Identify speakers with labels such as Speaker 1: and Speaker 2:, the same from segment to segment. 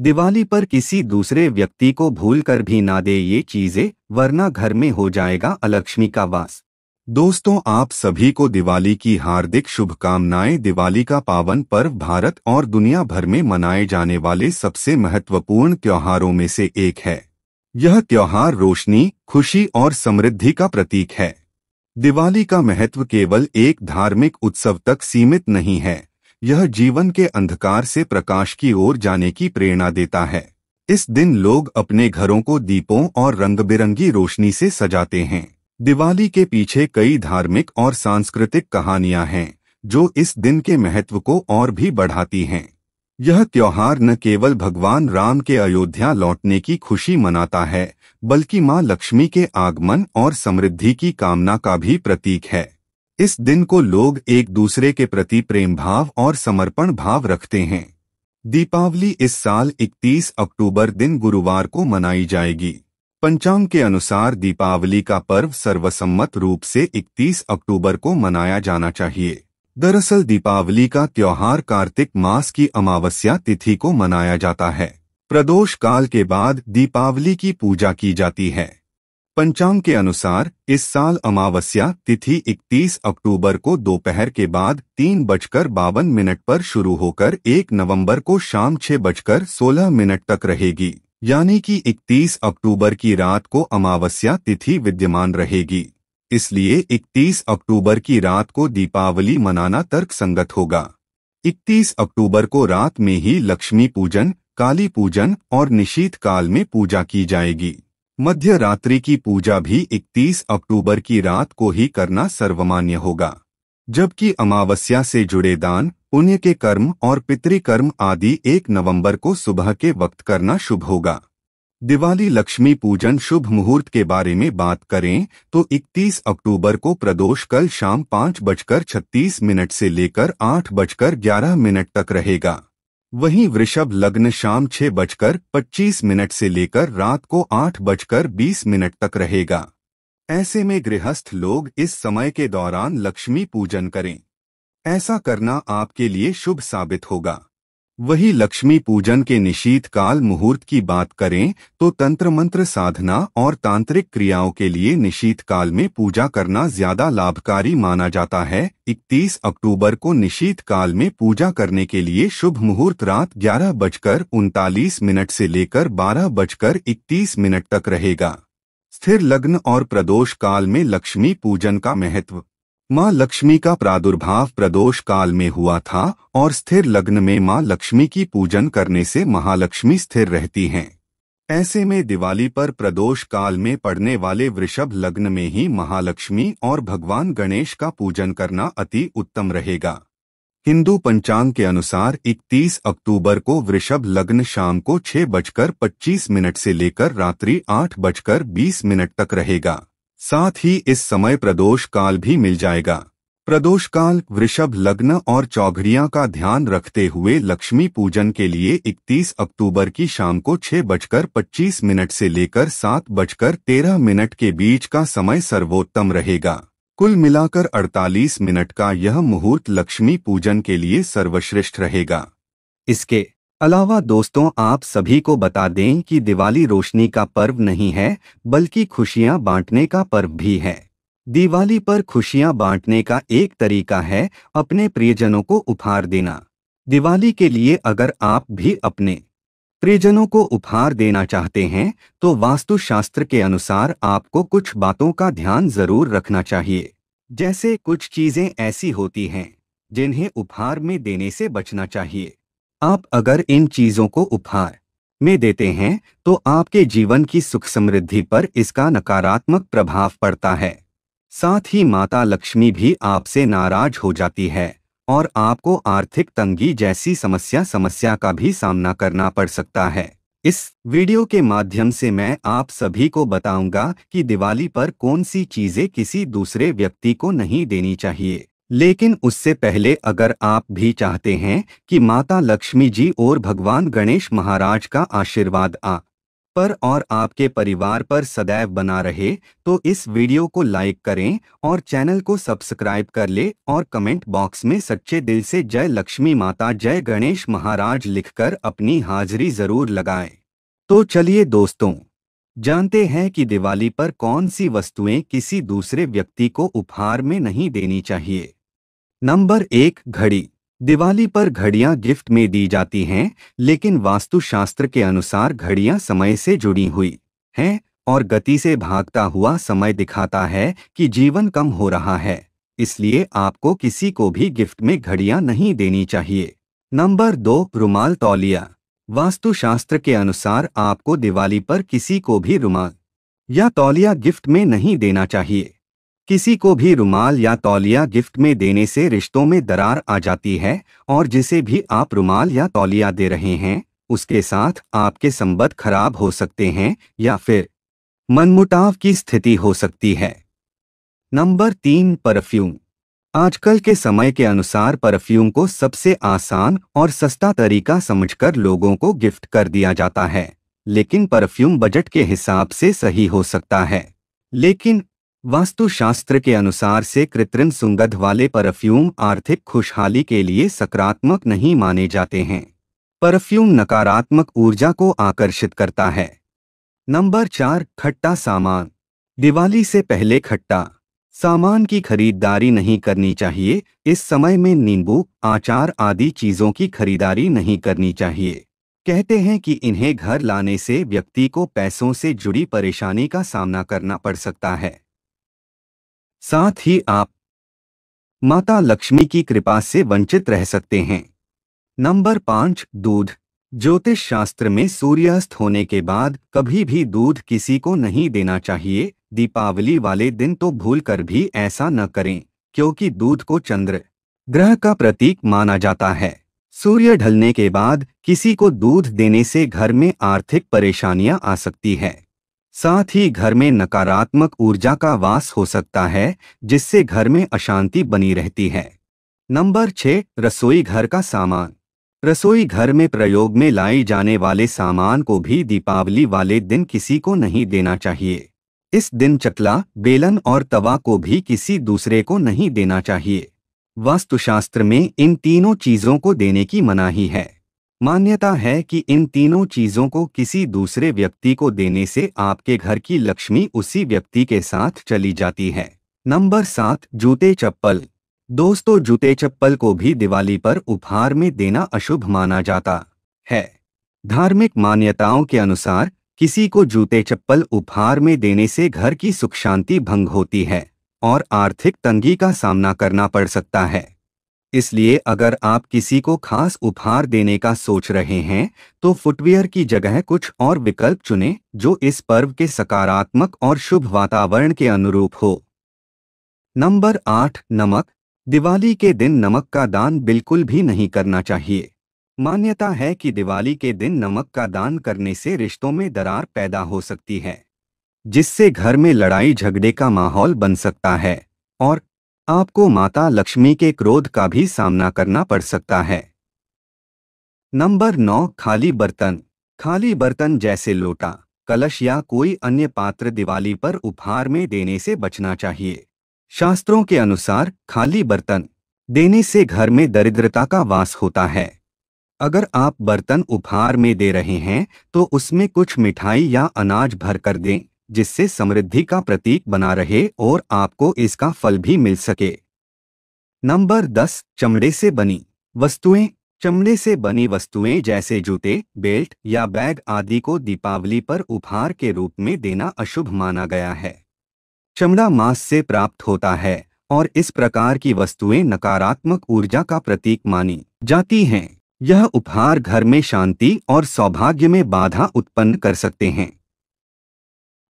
Speaker 1: दिवाली पर किसी दूसरे व्यक्ति को भूल कर भी ना दे ये चीज़ें, वरना घर में हो जाएगा अलक्ष्मी का वास।
Speaker 2: दोस्तों, आप सभी को दिवाली की हार्दिक शुभकामनाएँ। दिवाली का पावन पर्व भारत और दुनिया भर में मनाए जाने वाले सबसे महत्वपूर्ण त्योहारों में से एक है। यह त्योहार रोशनी, खुशी और समृद्धि का प्रतीक है। दिवाली का महत्व केवल एक धार्मिक उत्सव तक सीमित नहीं है यह जीवन के अंधकार से प्रकाश की ओर जाने की प्रेरणा देता है। इस दिन लोग अपने घरों को दीपों और रंग बिरंगी रोशनी से सजाते हैं। दिवाली के पीछे कई धार्मिक और सांस्कृतिक कहानियाँ हैं, जो इस दिन के महत्व को और भी बढ़ाती हैं। यह त्योहार न केवल भगवान राम के अयोध्या लौटने की खुशी मनाता है, बल्कि माँ लक्ष्मी के आगमन और समृद्धि की कामना का भी प्रतीक है। इस दिन को लोग एक दूसरे के प्रति प्रेम भाव और समर्पण भाव रखते हैं। दीपावली इस साल 31 अक्टूबर दिन गुरुवार को मनाई जाएगी। पंचांग के अनुसार दीपावली का पर्व सर्वसम्मत रूप से 31 अक्टूबर को मनाया जाना चाहिए। दरअसल दीपावली का त्योहार कार्तिक मास की अमावस्या तिथि को मनाया जाता है। प्रदोष काल के बाद दीपावली की पूजा की जाती है। पंचांग के अनुसार, इस साल अमावस्या तिथि 31 अक्टूबर को दोपहर के बाद तीन बजकर बावन मिनट पर शुरू होकर एक नवंबर को शाम छह बजकर सोलह मिनट तक रहेगी। यानी कि 31 अक्टूबर की रात को अमावस्या तिथि विद्यमान रहेगी। इसलिए 31 अक्टूबर की रात को दीपावली मनाना तर्क संगत होगा। 31 अक्टूबर को रात में ही लक्ष्मी पूजन, काली पूजन और निशीत काल में पूजा की जाएगी। मध्य रात्रि की पूजा भी 31 अक्टूबर की रात को ही करना सर्वमान्य होगा। जबकि अमावस्या से जुड़े दान, पुण्य के कर्म और पितृकर्म आदि एक नवंबर को सुबह के वक्त करना शुभ होगा। दिवाली लक्ष्मी पूजन शुभ मुहूर्त के बारे में बात करें तो 31 अक्टूबर को प्रदोष कल शाम पाँच बजकर छत्तीस मिनट से लेकर आठ बजकर ग्यारह मिनट तक रहेगा। वहीं वृषभ लग्न शाम छह बजकर पच्चीस मिनट से लेकर रात को आठ बजकर बीस मिनट तक रहेगा। ऐसे में गृहस्थ लोग इस समय के दौरान लक्ष्मी पूजन करें। ऐसा करना आपके लिए शुभ साबित होगा। वही लक्ष्मी पूजन के निशीत काल मुहूर्त की बात करें तो तंत्र मंत्र साधना और तांत्रिक क्रियाओं के लिए निशीत काल में पूजा करना ज़्यादा लाभकारी माना जाता है। 31 अक्टूबर को निशीत काल में पूजा करने के लिए शुभ मुहूर्त रात ग्यारह बजकर उनतालीस मिनट से लेकर बारह बजकर इकतीस मिनट तक रहेगा। स्थिर लग्न और प्रदोष काल में लक्ष्मी पूजन का महत्व माँ लक्ष्मी का प्रादुर्भाव प्रदोष काल में हुआ था और स्थिर लग्न में माँ लक्ष्मी की पूजन करने से महालक्ष्मी स्थिर रहती हैं। ऐसे में दिवाली पर प्रदोष काल में पड़ने वाले वृषभ लग्न में ही महालक्ष्मी और भगवान गणेश का पूजन करना अति उत्तम रहेगा। हिंदू पंचांग के अनुसार 31 अक्टूबर को वृषभ लग्न शाम को छह बजकर पच्चीस मिनट से लेकर रात्रि आठ बजकर बीस मिनट तक रहेगा। साथ ही इस समय प्रदोष काल भी मिल जाएगा। प्रदोष काल वृषभ लग्न और चौघड़िया का ध्यान रखते हुए लक्ष्मी पूजन के लिए 31 अक्टूबर की शाम को छह बजकर पच्चीस मिनट से लेकर सात बजकर तेरह मिनट के बीच का समय सर्वोत्तम रहेगा। कुल मिलाकर 48 मिनट का यह मुहूर्त लक्ष्मी पूजन के लिए सर्वश्रेष्ठ रहेगा।
Speaker 1: इसके अलावा दोस्तों, आप सभी को बता दें कि दिवाली रोशनी का पर्व नहीं है, बल्कि खुशियाँ बांटने का पर्व भी है। दिवाली पर खुशियाँ बांटने का एक तरीका है अपने प्रियजनों को उपहार देना। दिवाली के लिए अगर आप भी अपने प्रियजनों को उपहार देना चाहते हैं तो वास्तुशास्त्र के अनुसार आपको कुछ बातों का ध्यान ज़रूर रखना चाहिए। जैसे कुछ चीज़ें ऐसी होती हैं, जिन्हें उपहार में देने से बचना चाहिए। आप अगर इन चीज़ों को उपहार में देते हैं तो आपके जीवन की सुख समृद्धि पर इसका नकारात्मक प्रभाव पड़ता है। साथ ही माता लक्ष्मी भी आपसे नाराज़ हो जाती है, और आपको आर्थिक तंगी जैसी समस्या समस्या का भी सामना करना पड़ सकता है। इस वीडियो के माध्यम से मैं आप सभी को बताऊँगा कि दिवाली पर कौन सी चीज़ें किसी दूसरे व्यक्ति को नहीं देनी चाहिए। लेकिन उससे पहले अगर आप भी चाहते हैं कि माता लक्ष्मी जी और भगवान गणेश महाराज का आशीर्वाद आ, पर और आपके परिवार पर सदैव बना रहे तो इस वीडियो को लाइक करें और चैनल को सब्सक्राइब कर ले और कमेंट बॉक्स में सच्चे दिल से जय लक्ष्मी माता, जय गणेश महाराज लिखकर अपनी हाजिरी ज़रूर लगाएँ। तो चलिए दोस्तों, जानते हैं कि दिवाली पर कौन सी वस्तुएँ किसी दूसरे व्यक्ति को उपहार में नहीं देनी चाहिए नंबर एक, घड़ी। दिवाली पर घड़ियाँ गिफ्ट में दी जाती हैं, लेकिन वास्तुशास्त्र के अनुसार घड़ियाँ समय से जुड़ी हुई हैं और गति से भागता हुआ समय दिखाता है कि जीवन कम हो रहा है, इसलिए आपको किसी को भी गिफ्ट में घड़ियाँ नहीं देनी चाहिए। नंबर दो, रुमाल तौलिया। वास्तुशास्त्र के अनुसार आपको दिवाली पर किसी को भी रुमाल या तौलिया गिफ्ट में नहीं देना चाहिए। किसी को भी रुमाल या तौलिया गिफ्ट में देने से रिश्तों में दरार आ जाती है, और जिसे भी आप रुमाल या तौलिया दे रहे हैं, उसके साथ आपके संबंध खराब हो सकते हैं, या फिर मनमुटाव की स्थिति हो सकती है। नंबर तीन, परफ्यूम। आजकल के समय के अनुसार परफ्यूम को सबसे आसान और सस्ता तरीका समझकर लोगों को गिफ्ट कर दिया जाता है, लेकिन परफ्यूम बजट के हिसाब से सही हो सकता है। लेकिन वास्तुशास्त्र के अनुसार से कृत्रिम सुंगध वाले परफ्यूम आर्थिक खुशहाली के लिए सकारात्मक नहीं माने जाते हैं। परफ्यूम नकारात्मक ऊर्जा को आकर्षित करता है। नंबर चार, खट्टा सामान। दिवाली से पहले खट्टा। सामान की खरीदारी नहीं करनी चाहिए। इस समय में नींबू आचार आदि चीज़ों की खरीदारी नहीं करनी चाहिए। कहते हैं कि इन्हें घर लाने से व्यक्ति को पैसों से जुड़ी परेशानी का सामना करना पड़ सकता है। साथ ही आप माता लक्ष्मी की कृपा से वंचित रह सकते हैं। नंबर पाँच, दूध। ज्योतिष शास्त्र में सूर्यास्त होने के बाद कभी भी दूध किसी को नहीं देना चाहिए। दीपावली वाले दिन तो भूल कर भी ऐसा न करें, क्योंकि दूध को चंद्र ग्रह का प्रतीक माना जाता है। सूर्य ढलने के बाद किसी को दूध देने से घर में आर्थिक परेशानियाँ आ सकती है। साथ ही घर में नकारात्मक ऊर्जा का वास हो सकता है, जिससे घर में अशांति बनी रहती है। नंबर छः रसोई घर का सामान। रसोई घर में प्रयोग में लाई जाने वाले सामान को भी दीपावली वाले दिन किसी को नहीं देना चाहिए। इस दिन चकला, बेलन और तवा को भी किसी दूसरे को नहीं देना चाहिए। वास्तुशास्त्र में इन तीनों चीज़ों को देने की मनाही है। मान्यता है कि इन तीनों चीज़ों को किसी दूसरे व्यक्ति को देने से आपके घर की लक्ष्मी उसी व्यक्ति के साथ चली जाती है। नंबर सात, जूते चप्पल। दोस्तों, जूते चप्पल को भी दिवाली पर उपहार में देना अशुभ माना जाता है। धार्मिक मान्यताओं के अनुसार, किसी को जूते चप्पल उपहार में देने से घर की सुख शांति भंग होती है और आर्थिक तंगी का सामना करना पड़ सकता है। इसलिए अगर आप किसी को खास उपहार देने का सोच रहे हैं तो फुटवेयर की जगह कुछ और विकल्प चुनें, जो इस पर्व के सकारात्मक और शुभ वातावरण के अनुरूप हो। नंबर आठ, नमक। दिवाली के दिन नमक का दान बिल्कुल भी नहीं करना चाहिए। मान्यता है कि दिवाली के दिन नमक का दान करने से रिश्तों में दरार पैदा हो सकती है, जिससे घर में लड़ाई झगड़े का माहौल बन सकता है, और आपको माता लक्ष्मी के क्रोध का भी सामना करना पड़ सकता है। नंबर नौ, खाली बर्तन। खाली बर्तन जैसे लोटा, कलश या कोई अन्य पात्र दिवाली पर उपहार में देने से बचना चाहिए। शास्त्रों के अनुसार खाली बर्तन देने से घर में दरिद्रता का वास होता है। अगर आप बर्तन उपहार में दे रहे हैं तो उसमें कुछ मिठाई या अनाज भर कर दें। जिससे समृद्धि का प्रतीक बना रहे और आपको इसका फल भी मिल सके। नंबर दस, चमड़े से बनी वस्तुएँ। चमड़े से बनी वस्तुएँ जैसे जूते, बेल्ट या बैग आदि को दीपावली पर उपहार के रूप में देना अशुभ माना गया है। चमड़ा मांस से प्राप्त होता है और इस प्रकार की वस्तुएँ नकारात्मक ऊर्जा का प्रतीक मानी जाती हैं। यह उपहार घर में शांति और सौभाग्य में बाधा उत्पन्न कर सकते हैं।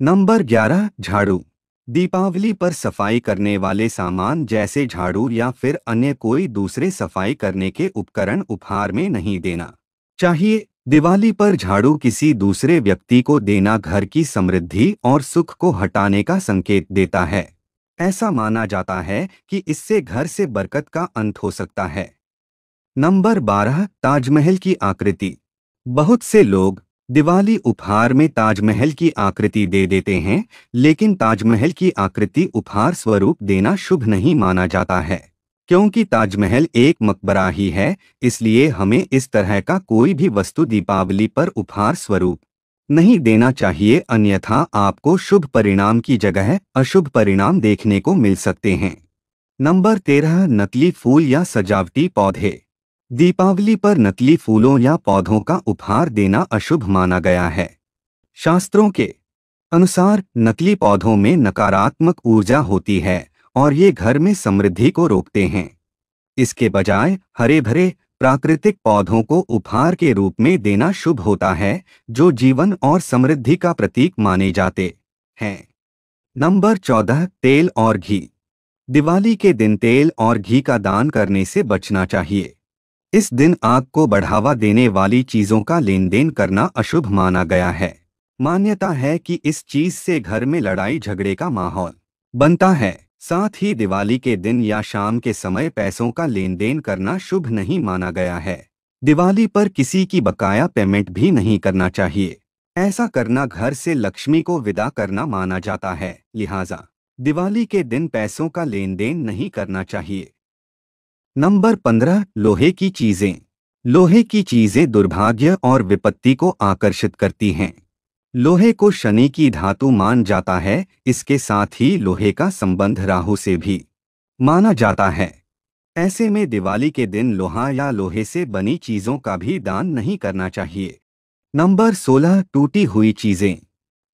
Speaker 1: नंबर 11 झाड़ू। दीपावली पर सफ़ाई करने वाले सामान जैसे झाड़ू या फिर अन्य कोई दूसरे सफ़ाई करने के उपकरण उपहार में नहीं देना। चाहिए, दिवाली पर झाड़ू किसी दूसरे व्यक्ति को देना घर की समृद्धि और सुख को हटाने का संकेत देता है। ऐसा माना जाता है कि इससे घर से बरकत का अंत हो सकता है। नंबर 12 ताजमहल की आकृति। बहुत से लोग दिवाली उपहार में ताजमहल की आकृति दे देते हैं, लेकिन ताजमहल की आकृति उपहार स्वरूप देना शुभ नहीं माना जाता है, क्योंकि ताजमहल एक मकबरा ही है, इसलिए हमें इस तरह का कोई भी वस्तु दीपावली पर उपहार स्वरूप नहीं देना चाहिए, अन्यथा आपको शुभ परिणाम की जगह अशुभ परिणाम देखने को मिल सकते हैं। नंबर तेरह, नकली फूल या सजावटी पौधे। दीपावली पर नकली फूलों या पौधों का उपहार देना अशुभ माना गया है। शास्त्रों के अनुसार नकली पौधों में नकारात्मक ऊर्जा होती है और ये घर में समृद्धि को रोकते हैं। इसके बजाय हरे भरे प्राकृतिक पौधों को उपहार के रूप में देना शुभ होता है, जो जीवन और समृद्धि का प्रतीक माने जाते हैं। नंबर चौदह, तेल और घी। दिवाली के दिन तेल और घी का दान करने से बचना चाहिए। इस दिन आग को बढ़ावा देने वाली चीज़ों का लेन देन करना अशुभ माना गया है। मान्यता है कि इस चीज़ से घर में लड़ाई झगड़े का माहौल बनता है। साथ ही दिवाली के दिन या शाम के समय पैसों का लेन देन करना शुभ नहीं माना गया है। दिवाली पर किसी की बकाया पेमेंट भी नहीं करना चाहिए। ऐसा करना घर से लक्ष्मी को विदा करना माना जाता है। लिहाजा दिवाली के दिन पैसों का लेन देन नहीं करना चाहिए। नंबर पंद्रह, लोहे की चीज़ें। लोहे की चीज़ें दुर्भाग्य और विपत्ति को आकर्षित करती हैं। लोहे को शनि की धातु मान जाता है, इसके साथ ही लोहे का संबंध राहु से भी माना जाता है। ऐसे में दिवाली के दिन लोहा या लोहे से बनी चीज़ों का भी दान नहीं करना चाहिए। नंबर 16 टूटी हुई चीज़ें।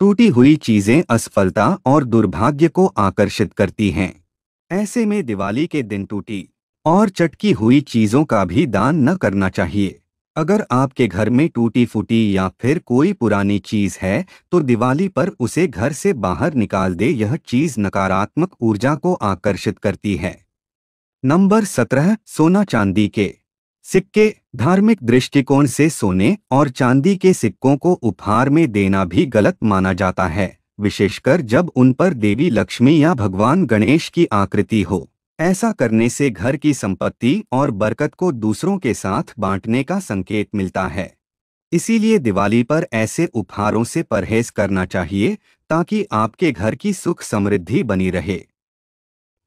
Speaker 1: टूटी हुई चीज़ें असफलता और दुर्भाग्य को आकर्षित करती हैं। ऐसे में दिवाली के दिन टूटी और चटकी हुई चीज़ों का भी दान न करना चाहिए। अगर आपके घर में टूटी फूटी या फिर कोई पुरानी चीज़ है तो दिवाली पर उसे घर से बाहर निकाल दे। यह चीज़ नकारात्मक ऊर्जा को आकर्षित करती है। नंबर सत्रह, सोना चांदी के। सिक्के, धार्मिक दृष्टिकोण से सोने और चांदी के सिक्कों को उपहार में देना भी गलत माना जाता है, विशेषकर जब उन पर देवी लक्ष्मी या भगवान गणेश की आकृति हो। ऐसा करने से घर की संपत्ति और बरकत को दूसरों के साथ बांटने का संकेत मिलता है। इसीलिए दिवाली पर ऐसे उपहारों से परहेज करना चाहिए, ताकि आपके घर की सुख समृद्धि बनी रहे।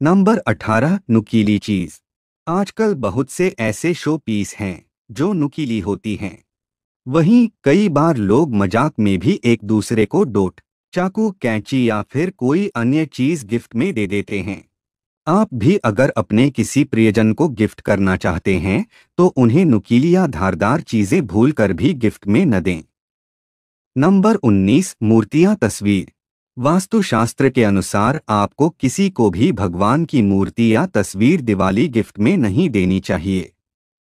Speaker 1: नंबर 18 नुकीली चीज़। आजकल बहुत से ऐसे शो पीस हैं, जो नुकीली होती हैं। वहीं कई बार लोग मज़ाक में भी एक दूसरे को डोट, चाकू, कैंची या फिर कोई अन्य चीज़ गिफ्ट में दे देते हैं। आप भी अगर अपने किसी प्रियजन को गिफ्ट करना चाहते हैं तो उन्हें नुकीली या धारदार चीज़ें भूलकर भी गिफ्ट में न दें। नंबर 19 मूर्तियाँ तस्वीर। वास्तुशास्त्र के अनुसार आपको किसी को भी भगवान की मूर्ति या तस्वीर दिवाली गिफ्ट में नहीं देनी चाहिए।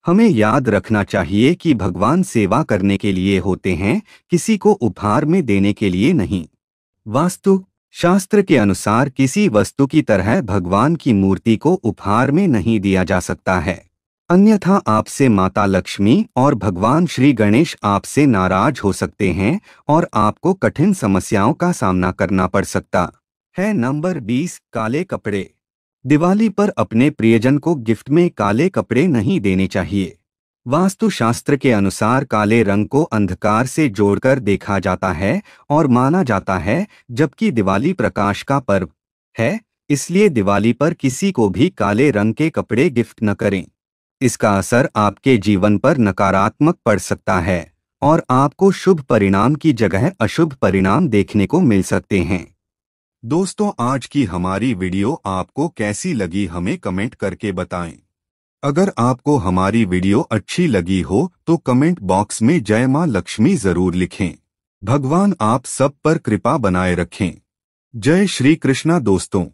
Speaker 1: हमें याद रखना चाहिए कि भगवान सेवा करने के लिए होते हैं, किसी को उपहार में देने के लिए नहीं। वास्तु शास्त्र के अनुसार किसी वस्तु की तरह भगवान की मूर्ति को उपहार में नहीं दिया जा सकता है। अन्यथा आपसे माता लक्ष्मी और भगवान श्री गणेश आपसे नाराज़ हो सकते हैं और आपको कठिन समस्याओं का सामना करना पड़ सकता। है नंबर 20 काले कपड़े। दिवाली पर अपने प्रियजन को गिफ्ट में काले कपड़े नहीं देने चाहिए। वास्तुशास्त्र के अनुसार काले रंग को अंधकार से जोड़कर देखा जाता है और माना जाता है, जबकि दिवाली प्रकाश का पर्व है, इसलिए दिवाली पर किसी को भी काले रंग के कपड़े गिफ्ट न करें। इसका असर आपके जीवन पर नकारात्मक पड़ सकता है, और आपको शुभ परिणाम की जगह अशुभ परिणाम देखने को मिल सकते हैं।
Speaker 2: दोस्तों, आज की हमारी वीडियो आपको कैसी लगी हमें कमेंट करके बताएँ। अगर आपको हमारी वीडियो अच्छी लगी हो तो कमेंट बॉक्स में जय माँ लक्ष्मी ज़रूर लिखें। भगवान आप सब पर कृपा बनाए रखें। जय श्री कृष्णा दोस्तों।